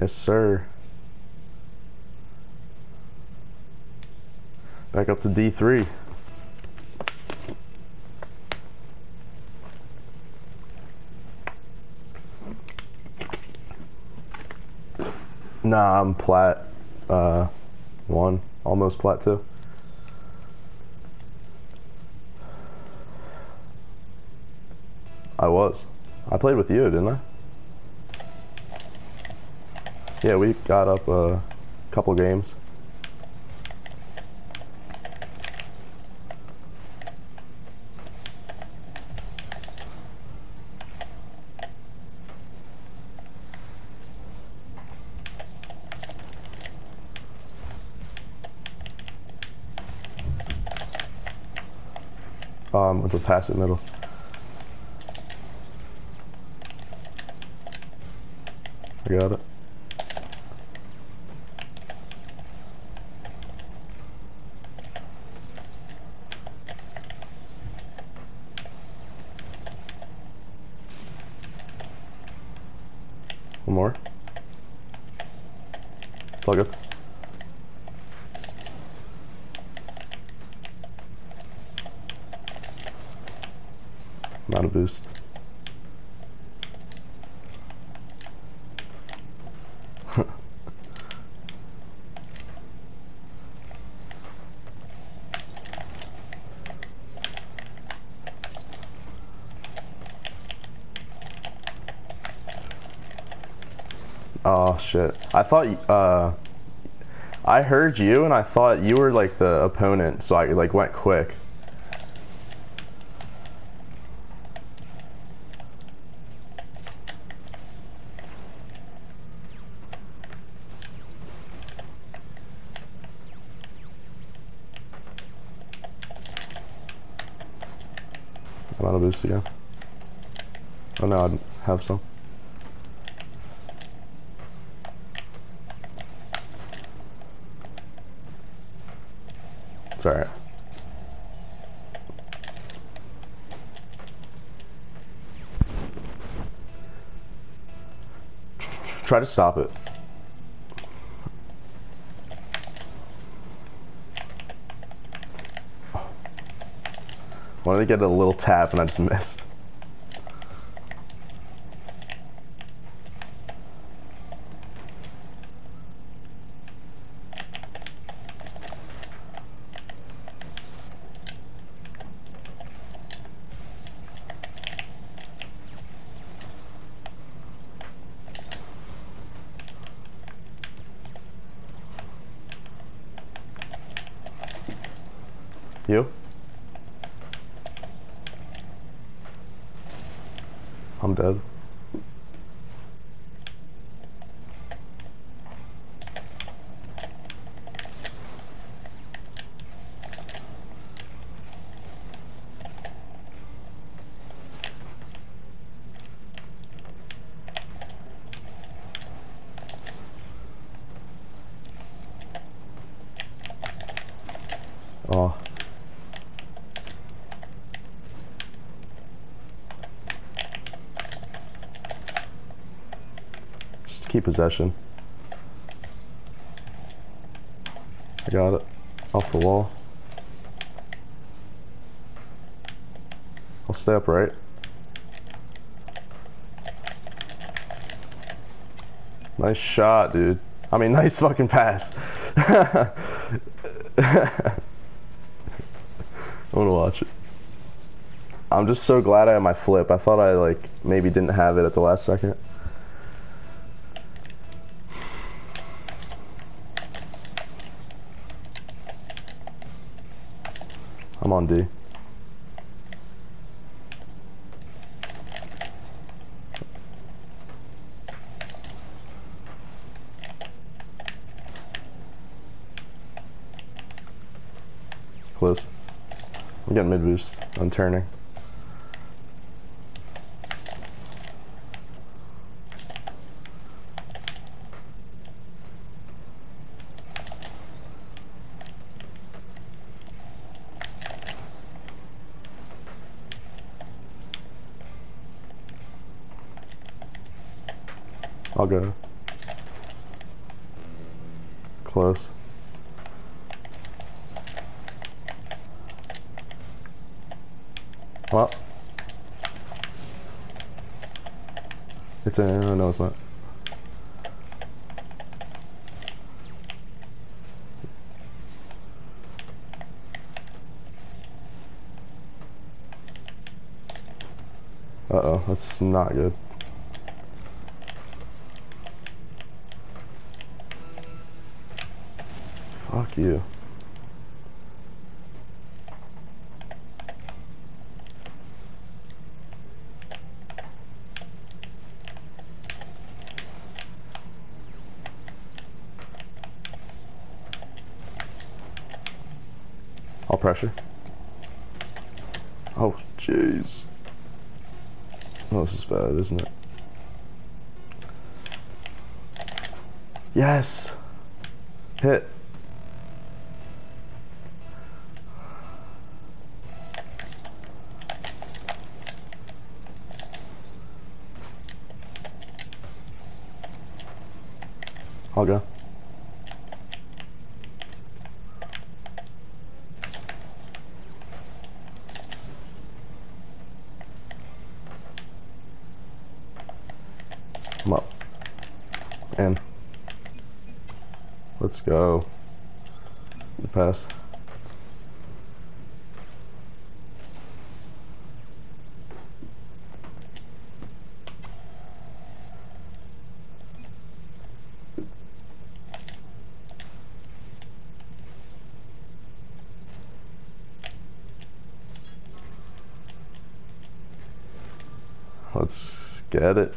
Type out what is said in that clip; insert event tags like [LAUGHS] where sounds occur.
Yes, sir. Back up to D3. Nah, I'm plat uh, one, almost plat two. I was. I played with you, didn't I? Yeah, we got up a couple games. Um, with the pass it middle. I got it. More. It's all good. Out of boost. Oh shit. I thought uh I heard you and I thought you were like the opponent, so I like went quick. I'm out of boost again. Oh no, I have some. It's alright. Try to stop it. Wanted to get a little tap and I just missed. You? I'm dead. Oh. Just keep possession. I got it. Off the wall. I'll stay upright. Nice shot, dude. I mean, [LAUGHS] nice fucking pass. I want to watch it. I'm just so glad I had my flip. I thought I like maybe didn't have it at the last second. On D. Close. I'm getting mid boost. I'm turning. I'll go. close. Well. It's a, oh, no, it's not. Uh-oh, that's not good. Fuck you. All pressure. Oh, jeez. Oh, this is bad, isn't it? Yes! Hit. I'll go. I'm up. And let's go. The pass. Let's get it.